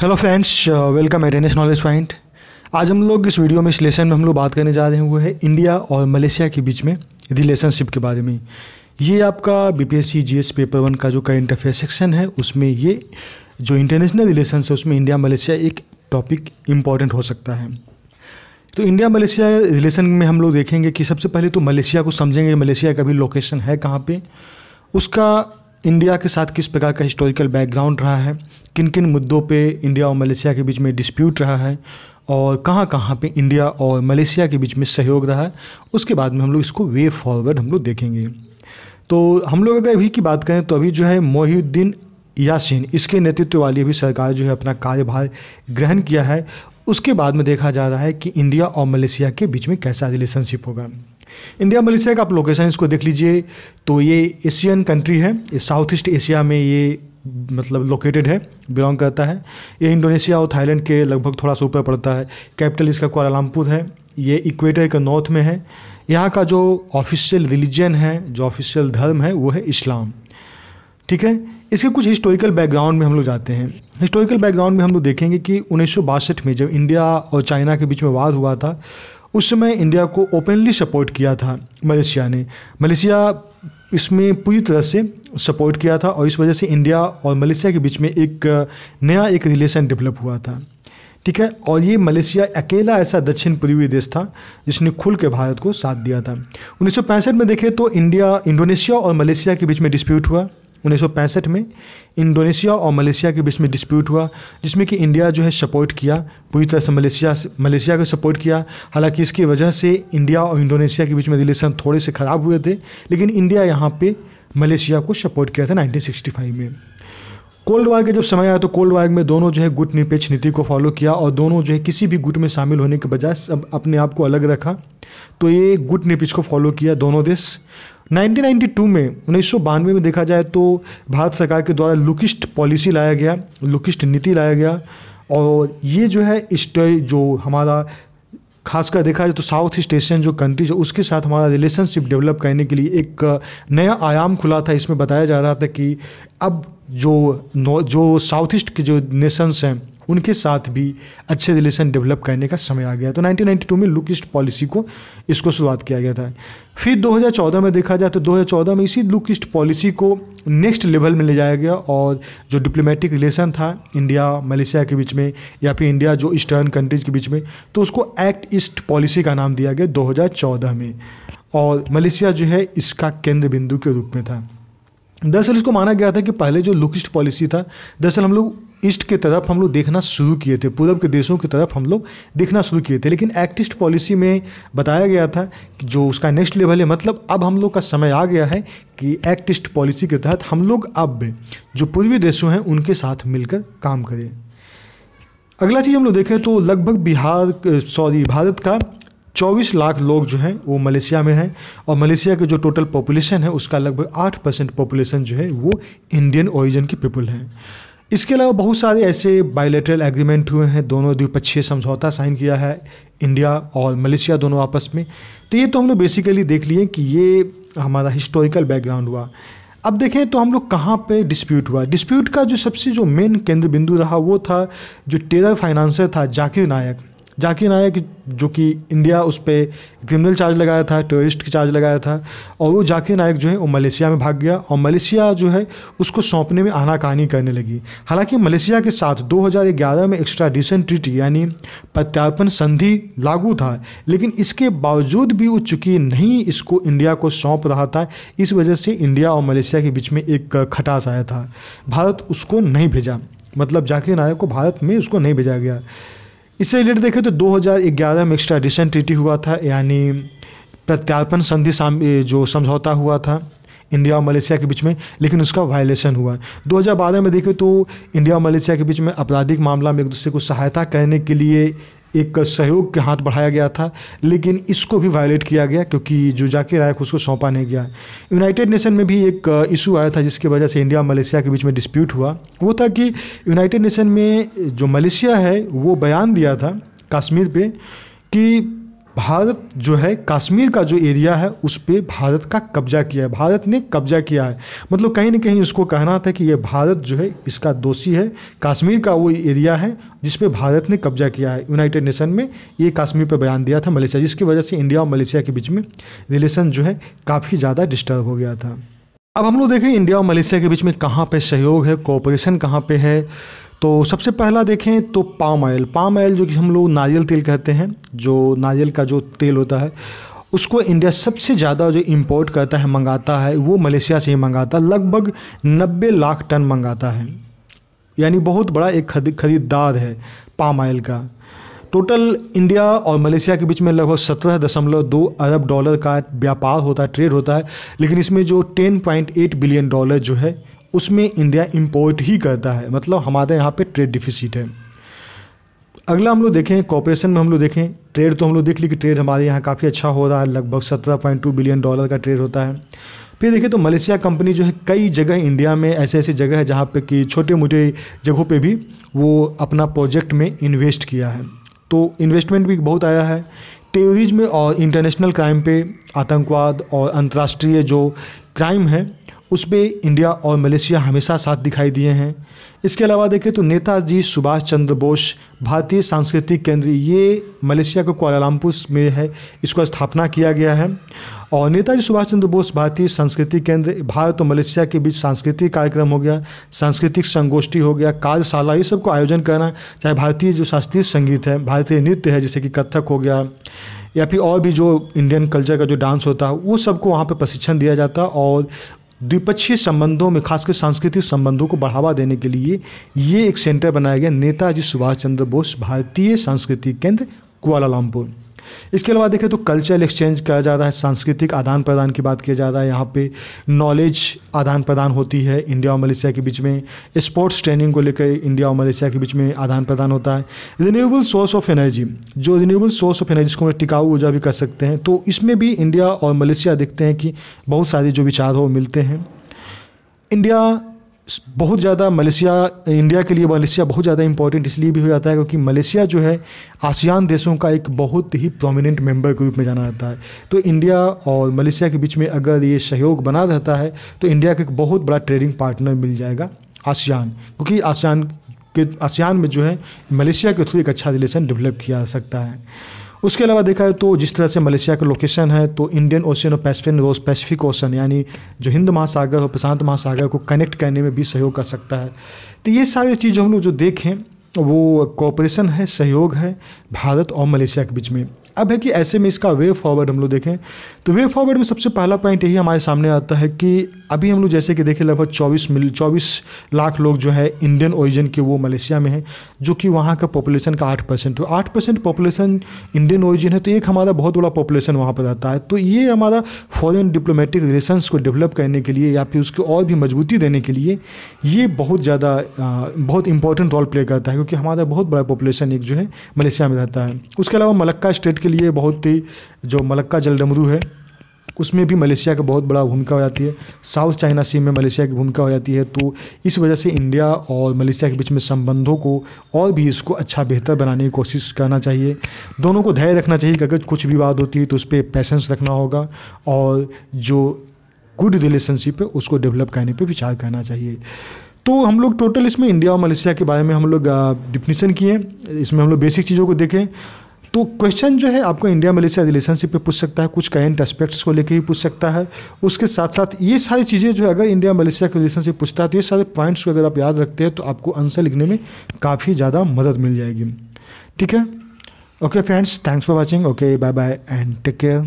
Hello friends welcome at an knowledge point आज हम लोग इस वीडियो में इस लेसन में हम लोग बात करने जा रहे हैं वो है इंडिया और मलेशिया के बीच में रिलेशनशिप के बारे में। ये आपका B P S C G S paper one का जो करंट अफेयर सेक्शन है, उसमें ये जो इंटरनेशनल रिलेशन है, उसमें इंडिया मलेशिया एक टॉपिक इंपॉर्टेंट हो सकता है। तो इंडिया मलेशिया रिलेशन में हम लोग देखेंगे कि सबसे पहले तो मलेशिया को समझेंगे मलेशिया का भी लोकेशन है कहाँ पे। उसका इंडिया के साथ किस प्रकार का हिस्टोरिकल बैकग्राउंड रहा है? किन किन मुद्दों पे इंडिया और मलेशिया के बीच में डिस्प्यूट रहा है? और कहाँ कहाँ पे इंडिया और मलेशिया के बीच में सहयोग रहा है? उसके बाद में हम लोग इसको वे फॉरवर्ड हम लोग देखेंगे। तो हम लोग अगर अभी की बात करें तो अभी जो है मोहिउद्दीन यासिन, इसके नेतृत्व वाली अभी सरकार जो है अपना कार्यभार ग्रहण किया है। उसके बाद में देखा जा रहा है कि इंडिया और मलेशिया के बीच में कैसा रिलेशनशिप होगा। इंडिया, मलेशिया का आप लोकेशन इसको देख लीजिए। तो ये एशियन कंट्री है। साउथ ईस्ट एशिया में ये मतलब लोकेटेड है बिलोंग करता है। ये इंडोनेशिया और थाईलैंड के लगभग थोड़ा सा ऊपर पड़ता है। कैपिटल इसका कोलालमपुर है। ये इक्वेटर के नॉर्थ में है। यहाँ का जो ऑफिशियल रिलीजन है, जो ऑफिशियल धर्म है, वो है इस्लाम ठीक है? इसके कुछ हिस्टोरिकल बैकग्राउंड में हम लोग जाते हैं। हिस्टोरिकल बैकग्राउंड में हम लोग देखेंगे कि उन्नीस सौ बासठ में जब इंडिया और चाइना के बीच में वाद हुआ था उस समय इंडिया को ओपनली सपोर्ट किया था मलेशिया ने। मलेशिया इसमें पूरी तरह से सपोर्ट किया था और इस वजह से इंडिया और मलेशिया के बीच में एक नया एक रिलेशन डेवलप हुआ था। ठीक है? और ये मलेशिया अकेला ऐसा दक्षिण पूर्वी देश था जिसने खुल के भारत को साथ दिया था। उन्नीस सौ पैंसठ में देखें तो इंडिया, इंडोनेशिया और मलेशिया के बीच में डिस्प्यूट हुआ। उन्नीस सौ पैंसठ में इंडोनेशिया और मलेशिया के बीच में डिस्प्यूट हुआ, जिसमें कि इंडिया जो है सपोर्ट किया, पूरी तरह से मलेशिया मलेशिया को सपोर्ट किया। हालाँकि इसकी वजह से इंडिया और इंडोनेशिया के बीच में रिलेशन थोड़े से ख़राब हुए थे, लेकिन इंडिया यहाँ पे मलेशिया को सपोर्ट किया था 1965 में। कोल्ड वार के जब समय आया तो कोल्ड वार में दोनों जो है गुट निपेक्ष नीति को फॉलो किया और दोनों जो है किसी भी गुट में शामिल होने के बजाय सब अपने आप को अलग रखा। तो ये गुट निपेक्ष को फॉलो किया दोनों देश। 1992 में, उन्नीस सौ बानवे में देखा जाए तो भारत सरकार के द्वारा लुकिस्ट पॉलिसी लाया गया, लुकिस्ट नीति लाया गया। और ये जो है इस्ट जो हमारा, खासकर देखा जाए तो साउथ ईस्ट एशियन जो कंट्रीज़ है, उसके साथ हमारा रिलेशनशिप डेवलप करने के लिए एक नया आयाम खुला था। इसमें बताया जा रहा था कि अब जो जो साउथ ईस्ट के जो नेशंस हैं उनके साथ भी अच्छे रिलेशन डेवलप करने का समय आ गया। तो 1992 में लुक ईस्ट पॉलिसी को, इसको शुरुआत किया गया था। फिर 2014 में देखा जाए तो 2014 में इसी लुक ईस्ट पॉलिसी को नेक्स्ट लेवल में ले जाया गया और जो डिप्लोमेटिक रिलेशन था इंडिया मलेशिया के बीच में या फिर इंडिया जो ईस्टर्न कंट्रीज़ के बीच में तो उसको एक्ट ईस्ट पॉलिसी का नाम दिया गया दो हज़ार चौदह में। और मलेशिया जो है इसका केंद्र बिंदु के रूप में था। दरअसल इसको माना गया था कि पहले जो लुकिस्ट पॉलिसी था, दरअसल हम लोग ईस्ट की तरफ़ हम लोग देखना शुरू किए थे पूर्व के देशों की तरफ़ हम लोग देखना शुरू किए थे। लेकिन एक्ट एक्टिस्ट पॉलिसी में बताया गया था कि जो उसका नेक्स्ट लेवल है मतलब अब हम लोग का समय आ गया है कि एक्टिस्ट पॉलिसी के तहत हम लोग अब जो पूर्वी देशों हैं, उनके साथ मिलकर काम करें। अगला चीज़ हम लोग देखें तो लगभग बिहार सॉरी भारत का 24 लाख लोग जो हैं, वो मलेशिया में हैं और मलेशिया के जो टोटल पॉपुलेशन है, उसका लगभग 8 परसेंट पॉपुलेशन जो है, वो इंडियन ओरिजिन की पीपल हैं। इसके अलावा बहुत सारे ऐसे बायोलेटरल एग्रीमेंट हुए हैं, दोनों द्विपक्षीय समझौता साइन किया है, इंडिया और मलेशिया दोनों आपस में। तो ये तो हम लोग बेसिकली देख लिए कि ये हमारा हिस्टोरिकल बैकग्राउंड हुआ। अब देखें तो हम लोग कहाँ पे डिस्प्यूट हुआ। डिस्प्यूट का जो सबसे जो मेन केंद्र बिंदु रहा वो था, जो टेरर फाइनेंसर था, जाकिर नायक। जाकिर नायक, जो कि इंडिया उस पर क्रिमिनल चार्ज लगाया था टेररिस्ट की चार्ज लगाया था, और वो जाकिर नायक जो है, वो मलेशिया में भाग गया, और मलेशिया जो है, उसको सौंपने में आनाकानी करने लगी। हालाँकि मलेशिया के साथ 2011 में एक्स्ट्राडिशन ट्रीटी यानी प्रत्यार्पण संधि लागू था, लेकिन इसके बावजूद भी वो चूँकि नहीं इसको इंडिया को सौंप रहा था, इस वजह से इंडिया और मलेशिया के बीच में एक खटास आया था। भारत उसको नहीं भेजा मतलब जाकिर नायक को भारत में उसको नहीं भेजा गया। इससे रिलेटेड देखें तो 2011 में एक्स्ट्राडिशन ट्रीटी हुआ था, यानी प्रत्यार्पण संधि जो समझौता हुआ था इंडिया और मलेशिया के बीच में, लेकिन उसका वायलेशन हुआ। 2012 में देखें तो इंडिया और मलेशिया के बीच में आपराधिक मामला में एक दूसरे को सहायता करने के लिए एक सहयोग के हाथ बढ़ाया गया था, लेकिन इसको भी वायलेट किया गया क्योंकि जो जाकिर रायक उसको सौंपा नहीं गया। यूनाइटेड नेशन में भी एक इशू आया था जिसकी वजह से इंडिया मलेशिया के बीच में डिस्प्यूट हुआ। वो था कि यूनाइटेड नेशन में जो मलेशिया है, वो बयान दिया था कश्मीर पे कि भारत जो है, कश्मीर का जो एरिया है, उस पर भारत का कब्जा किया है। भारत ने कब्जा किया है। मतलब कहीं ना कहीं उसको कहना था कि ये भारत जो है, इसका दोषी है। कश्मीर का वो एरिया है, जिस पे भारत ने कब्जा किया है। यूनाइटेड नेशन में ये कश्मीर पर बयान दिया था मलेशिया, जिसकी वजह से इंडिया और मलेशिया के बीच में रिलेशन जो है, काफ़ी ज़्यादा डिस्टर्ब हो गया था। अब हम लोग देखें, इंडिया और मलेशिया के बीच में कहाँ पे सहयोग है, कोऑपरेशन कहाँ पे है? तो सबसे पहला देखें तो पाम ऑयल पाम ऑयल जो कि हम लोग नारियल तेल कहते हैं, जो नारियल का जो तेल होता है, उसको इंडिया सबसे ज़्यादा जो इम्पोर्ट करता है, मंगाता है, वो मलेशिया से ही मंगाता है, लगभग नब्बे लाख टन मंगाता है। यानी बहुत बड़ा एक खरीदार है पाम ऑयल का। टोटल इंडिया और मलेशिया के बीच में लगभग सत्रह दशमलव दो अरब डॉलर का व्यापार होता है, ट्रेड होता है, लेकिन इसमें जो ten point eight billion dollar जो है उसमें इंडिया इम्पोर्ट ही करता है। मतलब हमारे यहाँ पे ट्रेड डिफिसिट है। अगला हम लोग देखें कॉपरेशन में हम लोग देखें ट्रेड तो हम लोग देख ली कि ट्रेड हमारे यहाँ काफ़ी अच्छा हो रहा है, लगभग सत्रह पॉइंट टू बिलियन डॉलर का ट्रेड होता है। फिर देखिए तो मलेशिया कंपनी जो है कई जगह इंडिया में ऐसे ऐसी जगह है जहाँ पे कि छोटे मोटे जगहों पे भी वो अपना प्रोजेक्ट में इन्वेस्ट किया है। तो इन्वेस्टमेंट भी बहुत आया है। टेररिज्म और इंटरनेशनल क्राइम पे आतंकवाद और अंतर्राष्ट्रीय जो क्राइम है उस पर इंडिया और मलेशिया हमेशा साथ दिखाई दिए हैं। इसके अलावा देखें तो नेताजी सुभाष चंद्र बोस, भारतीय सांस्कृतिक केंद्र, ये मलेशिया के कोलालमपुर में है, इसको स्थापना किया गया है। और नेताजी सुभाष चंद्र बोस, भारतीय सांस्कृतिक केंद्र, भारत और मलेशिया के बीच सांस्कृतिक कार्यक्रम हो गया, सांस्कृतिक संगोष्ठी हो गया, कार्यशाला, ये सबको आयोजन करना, चाहे भारतीय जो शास्त्रीय संगीत है, भारतीय नृत्य है, जैसे कि कथक हो गया, या फिर और भी जो इंडियन कल्चर का जो डांस होता है, वो सबको वहाँ पर प्रशिक्षण दिया जाता है और द्विपक्षीय संबंधों में, खासकर सांस्कृतिक संबंधों को बढ़ावा देने के लिए ये एक सेंटर बनाया गया नेताजी सुभाष चंद्र बोस, भारतीय सांस्कृतिक केंद्र कुआलालंपुर इसके अलावा देखें तो कल्चरल एक्सचेंज किया जा रहा है, सांस्कृतिक आदान प्रदान की बात किया जा रहा है। यहाँ पे नॉलेज आदान प्रदान होती है इंडिया और मलेशिया के बीच में। स्पोर्ट्स ट्रेनिंग को लेकर इंडिया और मलेशिया के बीच में आदान प्रदान होता है। रिन्यूएबल सोर्स ऑफ़ एनर्जी जो रिन्यूएबल सोर्स ऑफ़ एनर्जी को टिकाऊ ऊर्जा भी कर सकते हैं तो इसमें भी इंडिया और मलेशिया देखते हैं कि बहुत सारे जो विचार हो, मिलते हैं। इंडिया बहुत ज़्यादा मलेशिया, इंडिया के लिए मलेशिया बहुत ज़्यादा इंपॉर्टेंट इसलिए भी हो जाता है क्योंकि मलेशिया जो है, आसियान देशों का एक बहुत ही प्रोमिनेंट मेंबर के रूप में जाना जाता है। तो इंडिया और मलेशिया के बीच में अगर ये सहयोग बना रहता है तो इंडिया का एक बहुत बड़ा ट्रेडिंग पार्टनर मिल जाएगा आसियान। क्योंकि आसियान के, आसियान में जो है, मलेशिया के थ्रू एक अच्छा रिलेशन डेवलप किया जा सकता है। उसके अलावा देखा है तो जिस तरह से मलेशिया का लोकेशन है तो इंडियन ओशन और पैसिफिक रोज पैसिफिक ओशन यानी जो हिंद महासागर और प्रशांत महासागर को कनेक्ट करने में भी सहयोग कर सकता है। तो ये सारी चीज़ हम लोग जो देखें, वो कॉपरेशन है, सहयोग है भारत और मलेशिया के बीच में। अब है कि ऐसे में इसका वे फॉरवर्ड हम लोग देखें। तो वे फॉरवर्ड में सबसे पहला पॉइंट यही हमारे सामने आता है कि अभी हम लोग जैसे कि देखें, लगभग चौबीस मिल, चौबीस लाख लोग जो है इंडियन ओरिजिन के वो मलेशिया में हैं, जो कि वहाँ का पॉपुलेशन का आठ परसेंट तो आठ परसेंट पॉपुलेशन इंडियन ओरिजिन है तो एक हमारा बहुत बड़ा पॉपुलेशन वहाँ पर रहता है। तो ये हमारा फॉरन डिप्लोमेटिक रिलेशन को डेवलप करने के लिए या फिर उसको और भी मजबूती देने के लिए ये बहुत ज़्यादा बहुत इंपॉर्टेंट रोल प्ले करता है, क्योंकि हमारा बहुत बड़ा पॉपुलेशन एक जो है मलेशिया में रहता है। उसके अलावा मलक्का स्टेट के लिए बहुत ही जो मलक्का जल डमरू है, उसमें भी मलेशिया का बहुत बड़ा भूमिका हो जाती है। साउथ चाइना सी में मलेशिया की भूमिका हो जाती है तो इस वजह से इंडिया और मलेशिया के बीच में संबंधों को और भी इसको अच्छा बेहतर बनाने की कोशिश करना चाहिए। दोनों को धैर्य रखना चाहिए कि अगर कुछ भी बात होती है तो उस पर पैसेंस रखना होगा और जो गुड रिलेशनशिप है, उसको डेवलप करने पर विचार करना चाहिए। तो हम लोग टोटल इसमें इंडिया और मलेशिया के बारे में हम लोग डिफिनीसन किए इसमें हम लोग बेसिक चीज़ों को देखें। तो क्वेश्चन जो है, आपको इंडिया मलेशिया रिलेशनशिप पे पूछ सकता है, कुछ करेंट एस्पेक्ट्स को लेकर ही पूछ सकता है। उसके साथ साथ ये सारी चीज़ें जो है, अगर इंडिया मलेशिया का रिलेशनशिप पूछता है तो ये सारे पॉइंट्स को अगर आप याद रखते हैं तो आपको आंसर लिखने में काफ़ी ज़्यादा मदद मिल जाएगी। ठीक है? Okay friends thanks for watching okay bye bye and take care